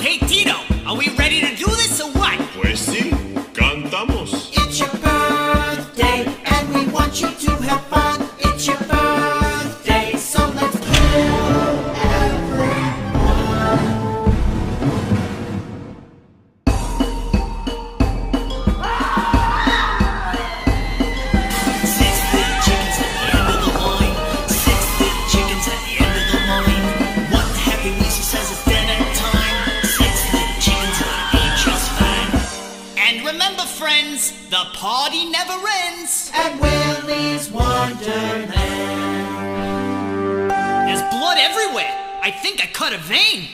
Hey, Tito, are we ready to do this or what? Pues sí, cantamos. It's your birthday, and we want you to have fun. Remember, friends, the party never ends. At Willy's Wonderland. There's blood everywhere. I think I cut a vein.